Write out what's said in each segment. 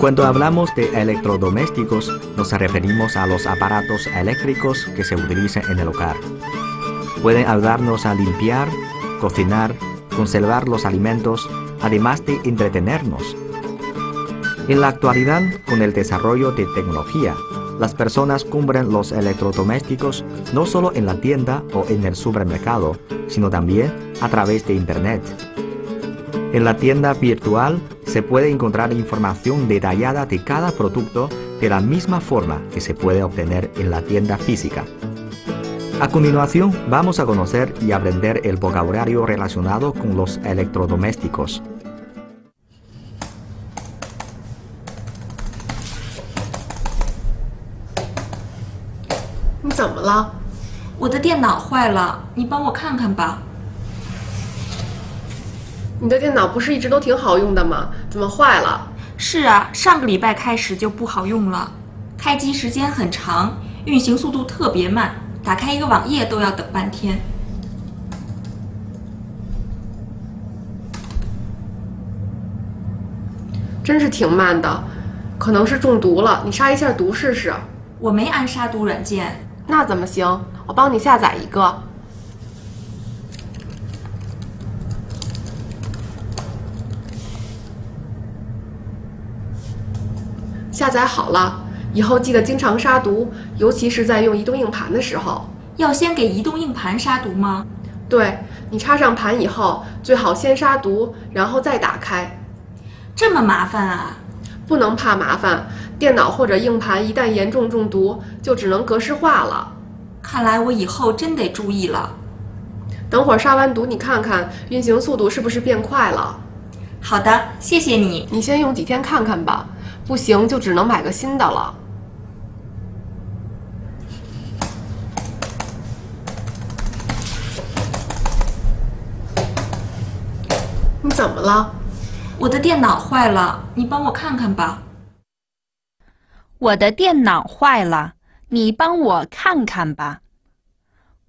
Cuando hablamos de electrodomésticos, nos referimos a los aparatos eléctricos que se utilizan en el hogar. Pueden ayudarnos a limpiar, cocinar, conservar los alimentos, además de entretenernos. En la actualidad, con el desarrollo de tecnología, las personas compran los electrodomésticos no solo en la tienda o en el supermercado, sino también a través de Internet. En la tienda virtual se puede encontrar información detallada de cada producto de la misma forma que se puede obtener en la tienda física. A continuación, vamos a conocer y aprender el vocabulario relacionado con los electrodomésticos. 你你的电脑不是一直都挺好用的吗？怎么坏了？是啊，上个礼拜开始就不好用了，开机时间很长，运行速度特别慢，打开一个网页都要等半天。真是挺慢的，可能是中毒了。你杀一下毒试试。我没安杀毒软件，那怎么行？我帮你下载一个。下载好了，以后记得经常杀毒，尤其是在用移动硬盘的时候。要先给移动硬盘杀毒吗？对，你插上盘以后，最好先杀毒，然后再打开。这么麻烦啊！不能怕麻烦，电脑或者硬盘一旦严重中毒，就只能格式化了。看来我以后真得注意了。等会儿杀完毒，你看看运行速度是不是变快了？好的，谢谢你。你先用几天看看吧，不行就只能买个新的了。你怎么了？我的电脑坏了，你帮我看看吧。我的电脑坏了，你帮我看看吧。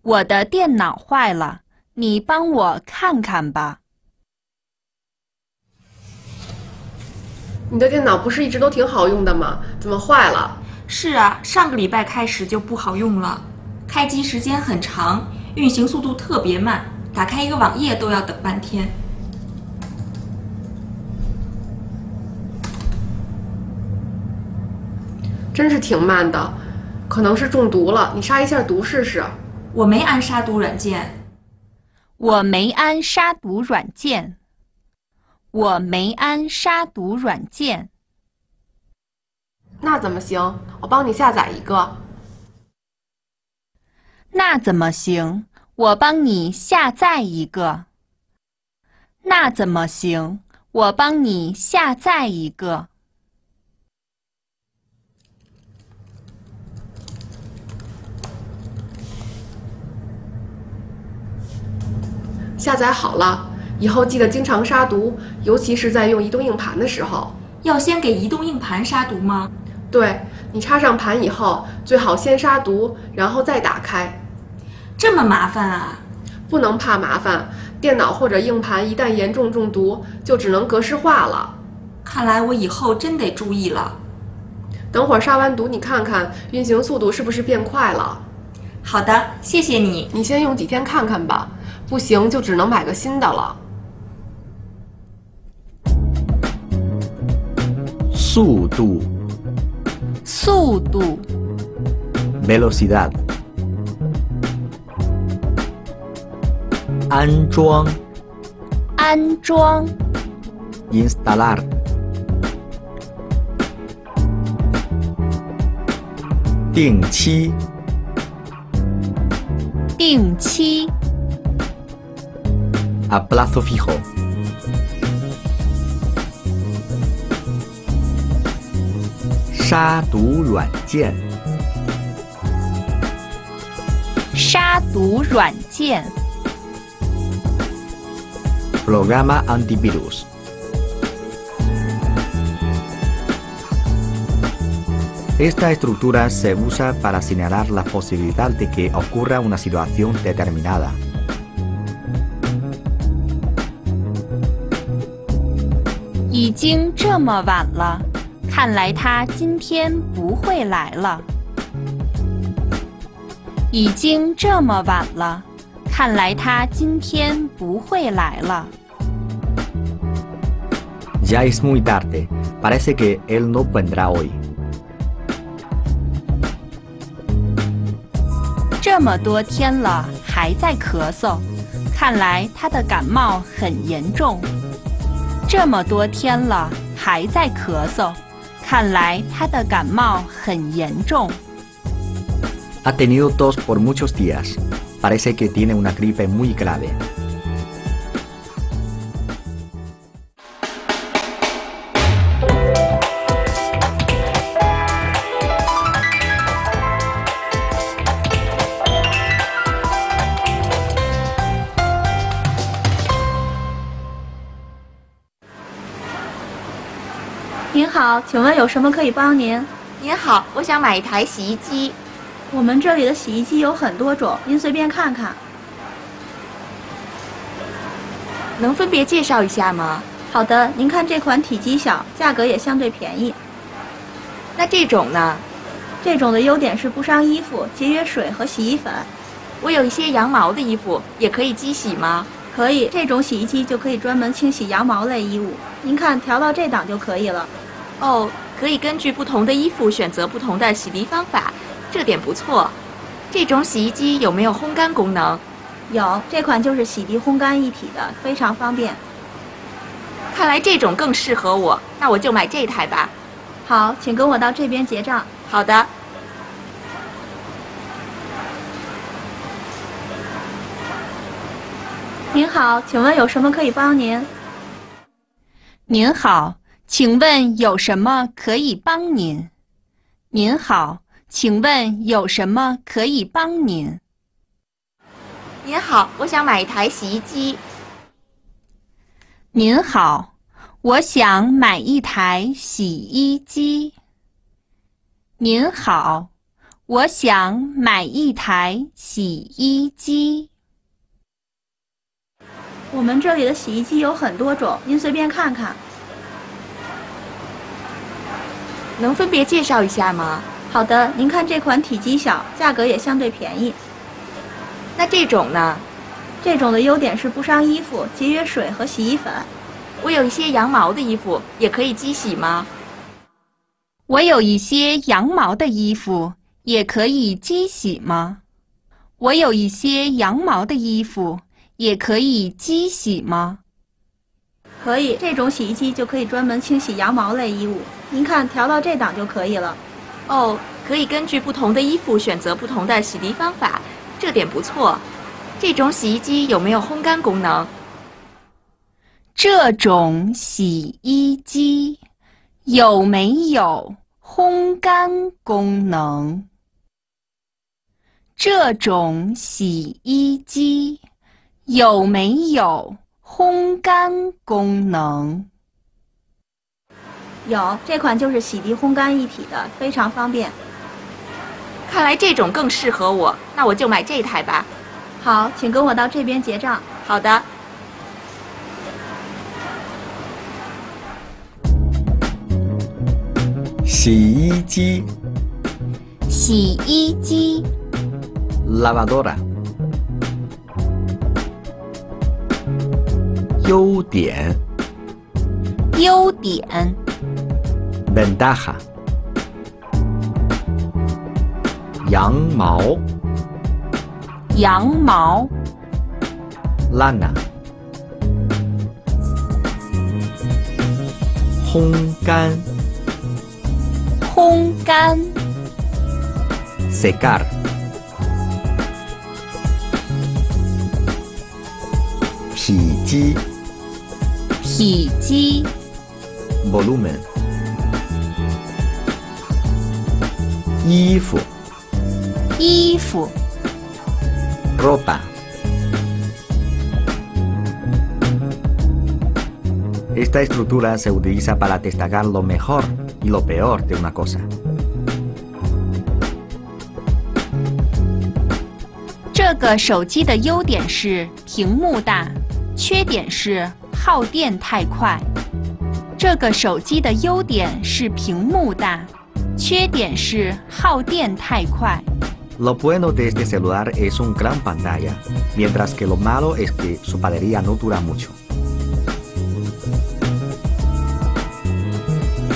我的电脑坏了，你帮我看看吧。你的电脑不是一直都挺好用的吗？怎么坏了？是啊，上个礼拜开始就不好用了，开机时间很长，运行速度特别慢，打开一个网页都要等半天。真是挺慢的，可能是中毒了。你杀一下毒试试。我没安杀毒软件，我没安杀毒软件，我没安杀毒软件。那怎么行？我帮你下载一个。那怎么行？我帮你下载一个。那怎么行？我帮你下载一个。下载好了，以后记得经常杀毒，尤其是在用移动硬盘的时候。要先给移动硬盘杀毒吗？对，你插上盘以后，最好先杀毒，然后再打开。这么麻烦啊！不能怕麻烦，电脑或者硬盘一旦严重中毒，就只能格式化了。看来我以后真得注意了。等会儿杀完毒，你看看运行速度是不是变快了？好的，谢谢你。你先用几天看看吧，不行就只能买个新的了。速度速度 velocidad 安装安装 instalar 定期定期 a plazo fijo 杀毒软件杀毒软件 programa antivirus Esta estructura se usa para señalar la posibilidad de que ocurra una situación determinada. 已经这么晚了， 看来他今天不会来了。已经这么晚了，看来他今天不会来了。Ya es muy tarde. Parece que él no vendrá hoy. 这么多天了，还在咳嗽，看来他的感冒很严重。这么多天了，还在咳嗽，看来他的感冒很严重。Ha tenido tos por muchos días. Parece que tiene una gripe muy grave. 好，请问有什么可以帮您？您好，我想买一台洗衣机。我们这里的洗衣机有很多种，您随便看看。能分别介绍一下吗？好的，您看这款体积小，价格也相对便宜。那这种呢？这种的优点是不伤衣服，节约水和洗衣粉。我有一些羊毛的衣服，也可以机洗吗？可以，这种洗衣机就可以专门清洗羊毛类衣物。您看，调到这档就可以了。哦，可以根据不同的衣服选择不同的洗涤方法，这点不错。这种洗衣机有没有烘干功能？有，这款就是洗涤烘干一体的，非常方便。看来这种更适合我，那我就买这台吧。好，请跟我到这边结账。好的。您好，请问有什么可以帮您？您好，请问有什么可以帮您？您好，请问有什么可以帮您？您好，我想买一台洗衣机。您好，我想买一台洗衣机。您好，我想买一台洗衣机。我们这里的洗衣机有很多种，您随便看看。能分别介绍一下吗？好的，您看这款体积小，价格也相对便宜。那这种呢？这种的优点是不伤衣服，节约水和洗衣粉。我有一些羊毛的衣服，也可以机洗吗？我有一些羊毛的衣服，也可以机洗吗？我有一些羊毛的衣服，也可以机洗吗？可以，这种洗衣机就可以专门清洗羊毛类衣物。您看，调到这档就可以了。哦，可以根据不同的衣服选择不同的洗涤方法，这点不错。这种洗衣机有没有烘干功能？这种洗衣机有没有烘干功能？这种洗衣机有没有烘干功能？有，这款就是洗涤烘干一体的，非常方便。看来这种更适合我，那我就买这台吧。好，请跟我到这边结账。好的。洗衣机洗衣机 lavadora 优点优点 ventaja 羊毛羊毛 lana 烘干烘干 secar 体积体积 volumen 衣服衣服 ropa Esta estructura se utiliza para destacar lo mejor y lo peor de una cosa. 这个手机的优点是屏幕大，缺点是耗电太快。这个手机的优点是屏幕大，缺点是耗电太快。Lo bueno de este celular es un gran pantalla, mientras que lo malo es que su batería no dura mucho.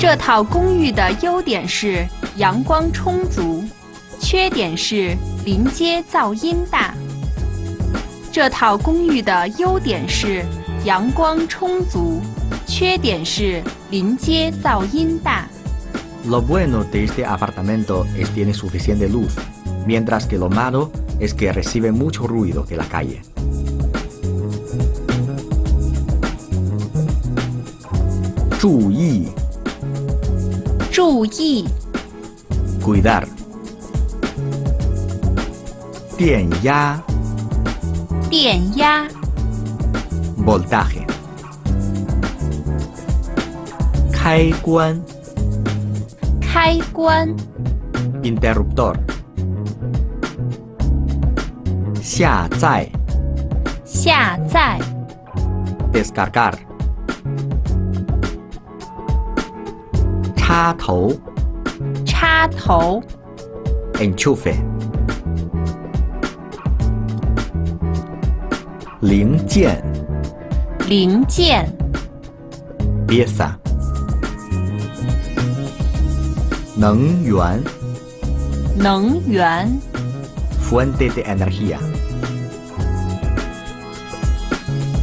这套公寓的优点是阳光充足，缺点是临街噪音大。这套公寓的优点是阳光充足，缺点是临街噪音大。Lo bueno de este apartamento es que tiene suficiente luz, mientras que lo malo es que recibe mucho ruido de la calle. Chuyi. Chuyi. Cuidar. Bien ya. Bien ya. Voltaje. Kai Guan. 开关，interruptor 下载下载，descargar 插头插头，enchufe 零件零件，pieza 能源能源，fuente de energía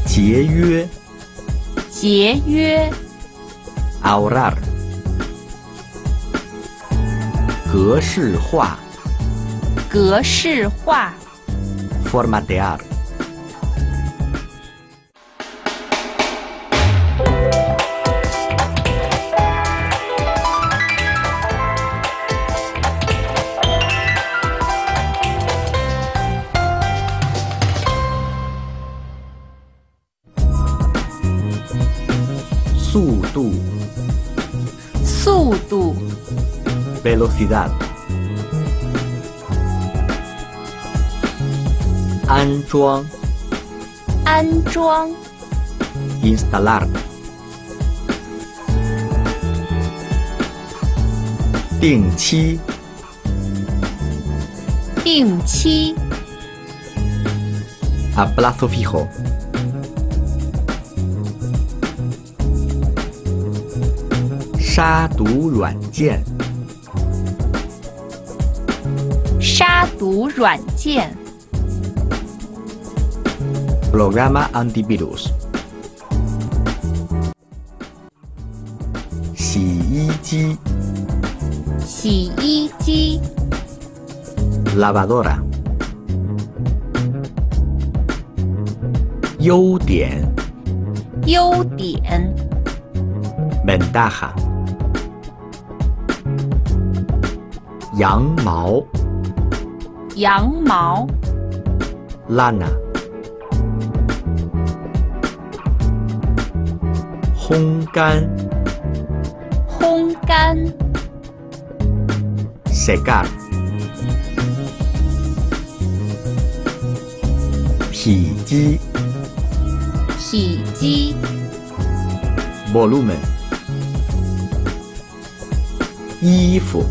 节约节约，ahorrar 格式化格式化，formatear ciudad. Anchuang. Anchuang. Instalar. Ding Qi. Ding Qi. A plazo fijo. Sha Du Luan Jian. 毒软件，programa antivirus 洗衣机洗衣机，lavadora 优点优点，ventaja 羊毛羊毛，lana 烘干烘干，secar 体积体积，volumen 衣服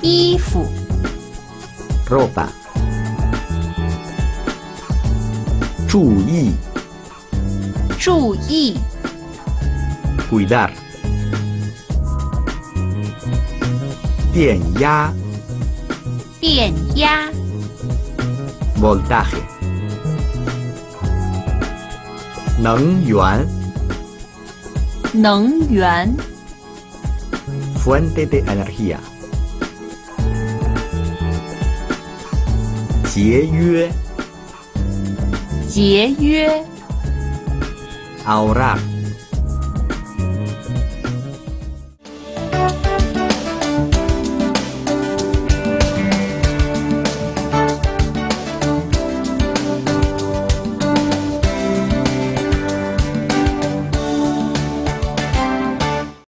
衣服，ropa 注意注意，cuidar 电压电压，voltaje 能源能源，fuente de energía 节约节约，ahorrar